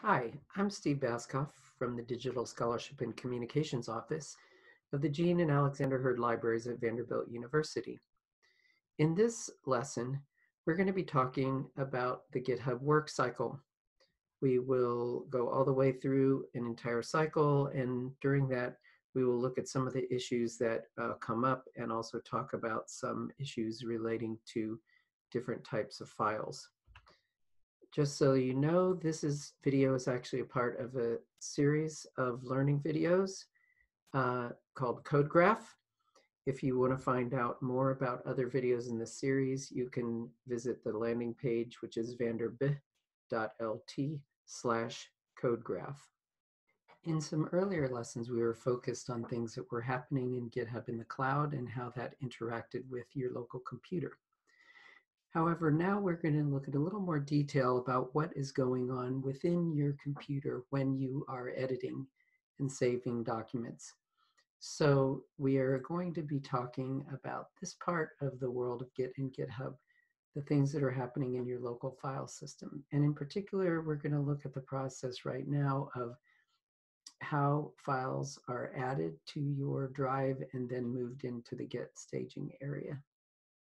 Hi, I'm Steve Baskauf from the Digital Scholarship and Communications Office of the Jean and Alexander Heard Libraries at Vanderbilt University. In this lesson, we're going to be talking about the GitHub work cycle. We will go all the way through an entire cycle, and during that, we will look at some of the issues that uh, come up and also talk about some issues relating to different types of files. Just so you know, this is video is actually a part of a series of learning videos uh, called CodeGraf. If you want to find out more about other videos in this series, you can visit the landing page, which is vanderbilt.lt slash codegraf. In some earlier lessons, we were focused on things that were happening in GitHub in the cloud and how that interacted with your local computer. However, now we're going to look at a little more detail about what is going on within your computer when you are editing and saving documents. So we are going to be talking about this part of the world of Git and GitHub, the things that are happening in your local file system. And in particular, we're going to look at the process right now of how files are added to your drive and then moved into the Git staging area.